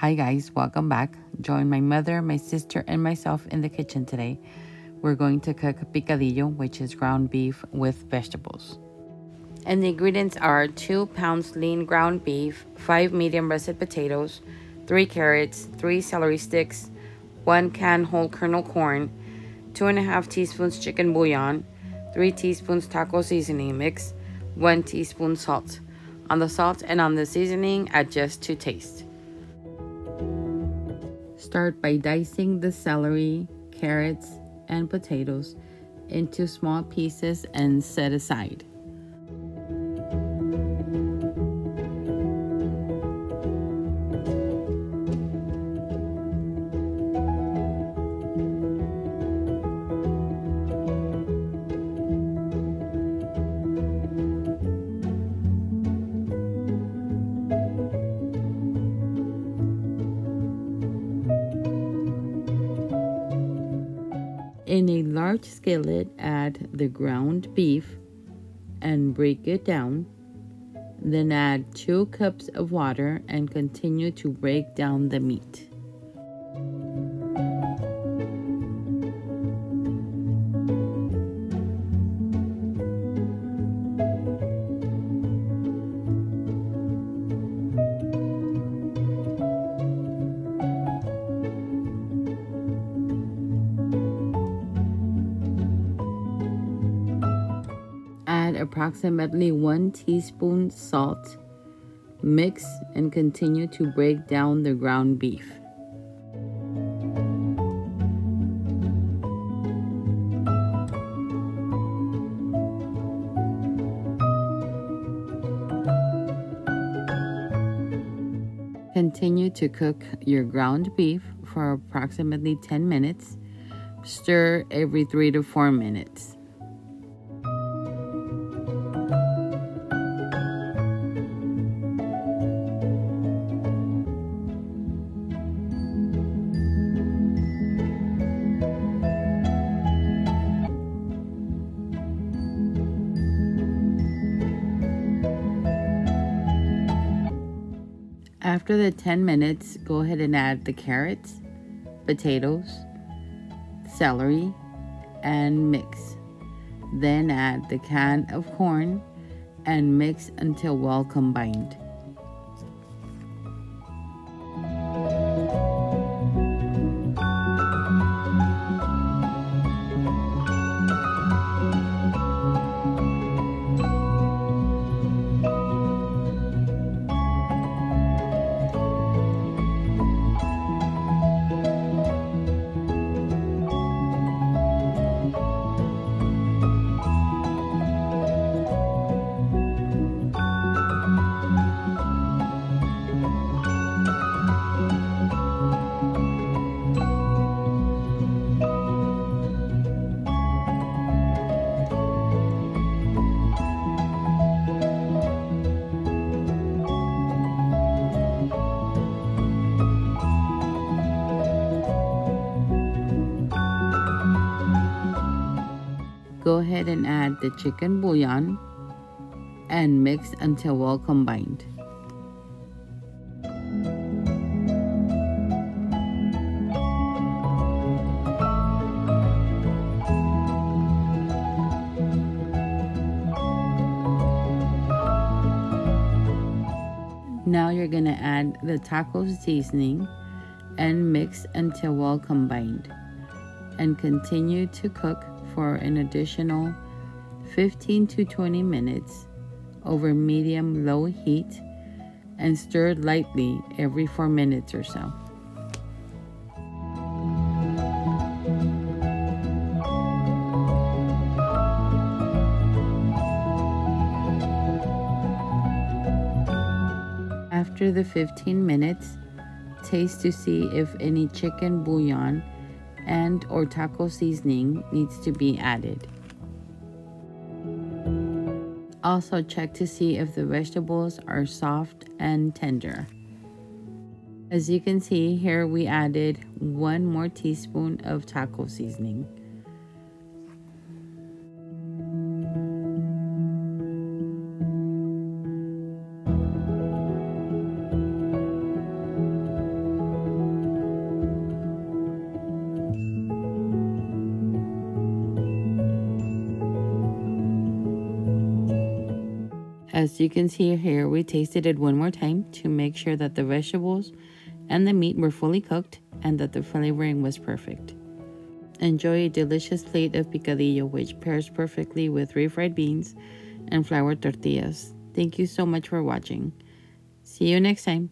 Hi guys, welcome back. Join my mother, my sister, and myself in the kitchen today. We're going to cook picadillo, which is ground beef with vegetables. And the ingredients are 2 pounds lean ground beef, 5 medium russet potatoes, 3 carrots, 3 celery sticks, 1 can whole kernel corn, 2.5 teaspoons chicken bouillon, 3 teaspoons taco seasoning mix, 1 teaspoon salt. On the salt and on the seasoning, adjust to taste. Start by dicing the celery, carrots, and potatoes into small pieces and set aside. In a large skillet, add the ground beef and break it down. Then add 2 cups of water and continue to break down the meat. Approximately 1 teaspoon salt. Mix and continue to break down the ground beef. Continue to cook your ground beef for approximately 10 minutes. Stir every 3 to 4 minutes. After the 10 minutes, go ahead and add the carrots, potatoes, celery, and mix. Then add the can of corn and mix until well combined. Ahead and add the chicken bouillon and mix until well combined. Now you're gonna add the taco seasoning and mix until well combined and continue to cook for an additional 15 to 20 minutes over medium low heat and stir lightly every 4 minutes or so. After the 15 minutes, taste to see if any chicken bouillon and or taco seasoning needs to be added. Also check to see if the vegetables are soft and tender. As you can see here we added one more teaspoon of taco seasoning. As you can see here, we tasted it one more time to make sure that the vegetables and the meat were fully cooked and that the flavoring was perfect. Enjoy a delicious plate of picadillo which pairs perfectly with refried beans and flour tortillas. Thank you so much for watching. See you next time.